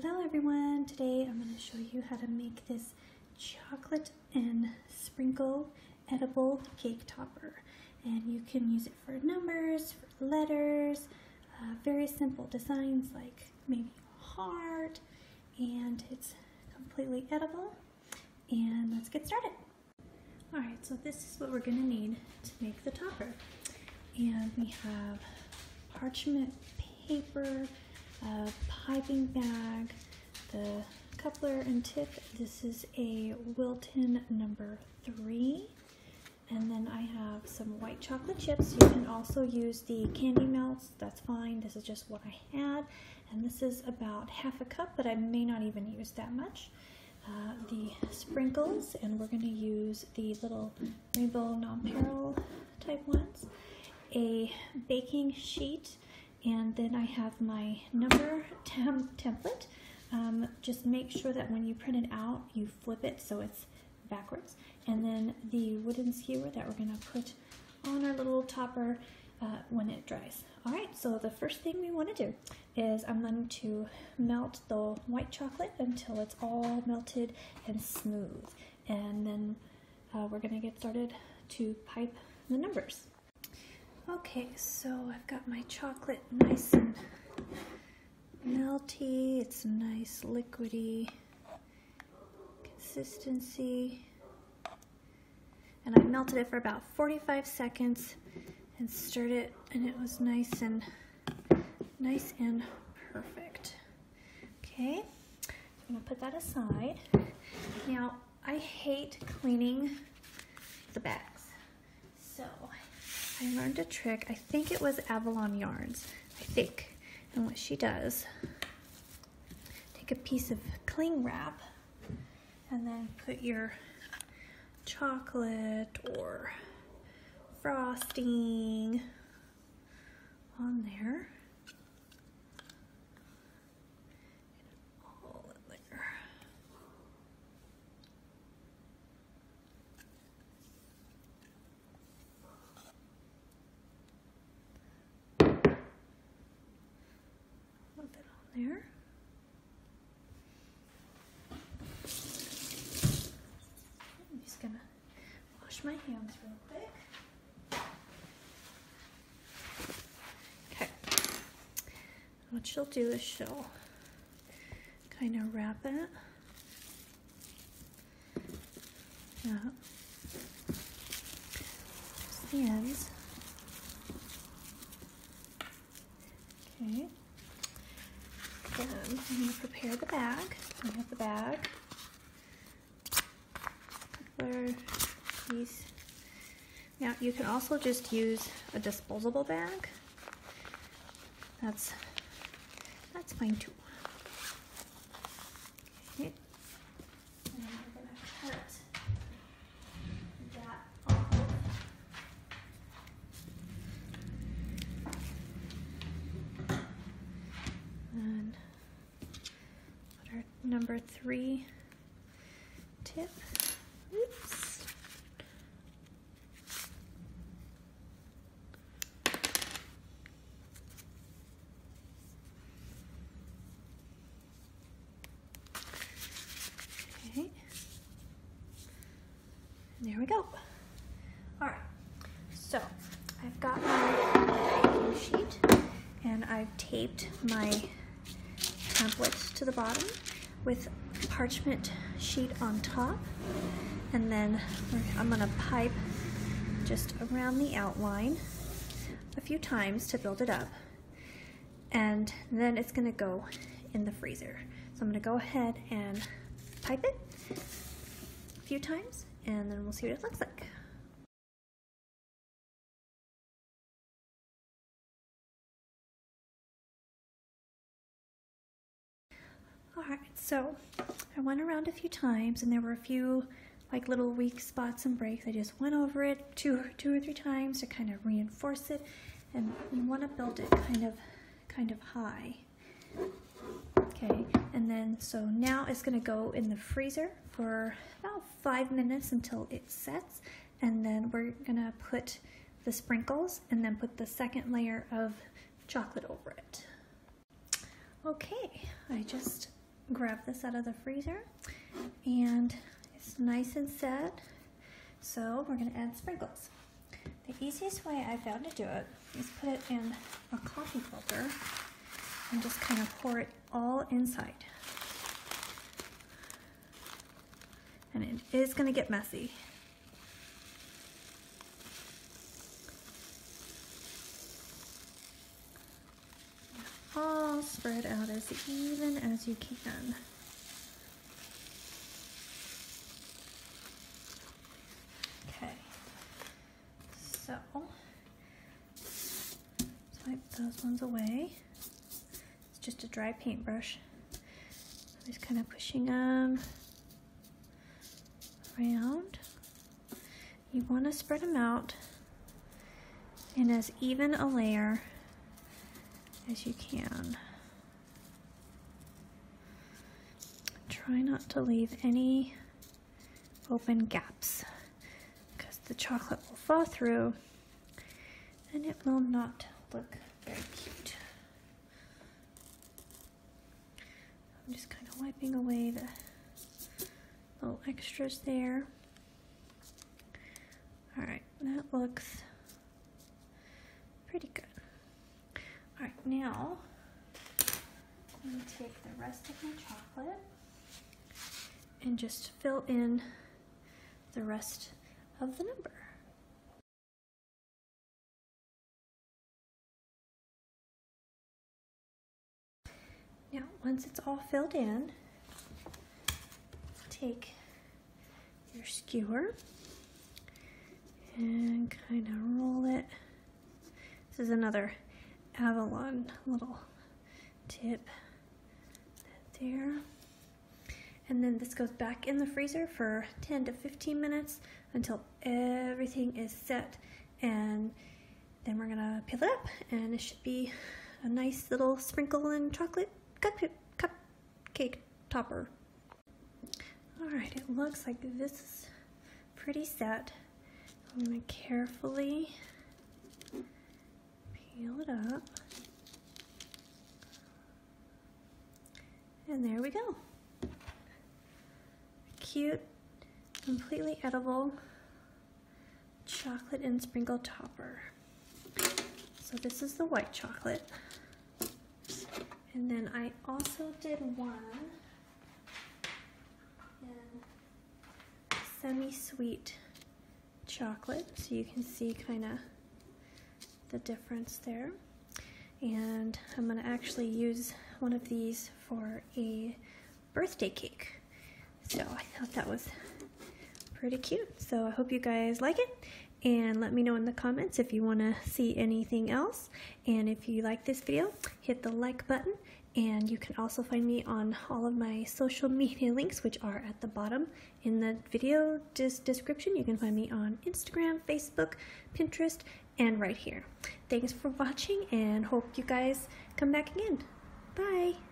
Hello everyone! Today I'm going to show you how to make this chocolate and sprinkle edible cake topper. And you can use it for numbers, for letters, uh, very simple designs like maybe a heart, and it's completely edible. And let's get started. Alright, so this is what we're going to need to make the topper. And we have parchment paper, a piping bag, the coupler and tip. This is a Wilton number three. And then I have some white chocolate chips. You can also use the candy melts, that's fine. This is just what I had. And this is about half a cup, but I may not even use that much. Uh, the sprinkles, and we're going to use the little rainbow nonpareil type ones. A baking sheet, and then I have my number tem template. Um, just make sure that when you print it out, you flip it so it's backwards. And then the wooden skewer that we're gonna put on our little topper uh, when it dries. All right, so the first thing we wanna do is I'm going to melt the white chocolate until it's all melted and smooth. And then uh, we're gonna get started to pipe the numbers. Okay, so I've got my chocolate nice and melty. It's a nice liquidy consistency. And I melted it for about 45 seconds and stirred it and it was nice and nice and perfect. Okay, I'm gonna put that aside. Now, I hate cleaning the bags. So I learned a trick. I think it was Avalon Yarns. I think. And what she does, take a piece of cling wrap and then put your chocolate or frosting on there. There. I'm just gonna wash my hands real quick. Okay. What she'll do is she'll kind of wrap it. Yeah. Just the ends. Okay. Then I'm going to prepare the bag. I have the bag, piece. Now you can also just use a disposable bag. That's that's fine too. Okay. And we're gonna cut that off. And put our number three tip. Oops. There we go. All right. So I've got my sheet and I've taped my template to the bottom with parchment sheet on top and then I'm to pipe just around the outline a few times to build it up and then it's to go in the freezer. So I'm to go ahead and pipe it a few times and then we'll see what it looks like. So I went around a few times and there were a few like little weak spots and breaks. I just went over it two, two or three times to kind of reinforce it and you want to build it kind of, kind of high. Okay, and then so now it's gonna go in the freezer for about five minutes until it sets and then we're gonna put the sprinkles and then put the second layer of chocolate over it. Okay, I just grab this out of the freezer and it's nice and set. So we're gonna add sprinkles. The easiest way I found to do it is put it in a coffee filter and just kind of pour it all inside. And it is gonna get messy. All spread out as even as you can. Okay, so wipe those ones away. It's just a dry paintbrush. I'm just kind of pushing them around. You want to spread them out in as even a layer as you can. Try not to leave any open gaps because the chocolate will fall through and it will not look very cute. I'm just kind of wiping away the little extras there. All right, that looks pretty good. All right, now I'm going to take the rest of my chocolate and just fill in the rest of the number. Now, once it's all filled in, take your skewer and kind of roll it. This is another Avalon little tip there. And then this goes back in the freezer for 10 to 15 minutes until everything is set. And then we're gonna peel it up and it should be a nice little sprinkle and chocolate cup cupcake topper. All right, it looks like this is pretty set. I'm gonna carefully peel it up. And there we go. Cute, completely edible chocolate and sprinkle topper. So this is the white chocolate. And then I also did one semi-sweet chocolate so you can see kind of the difference there. And I'm gonna actually use one of these for a birthday cake. So I thought that was pretty cute. So I hope you guys like it and let me know in the comments if you want to see anything else. And if you like this video, hit the like button and you can also find me on all of my social media links which are at the bottom in the video description. You can find me on Instagram, Facebook, Pinterest, and right here. Thanks for watching and hope you guys come back again. Bye!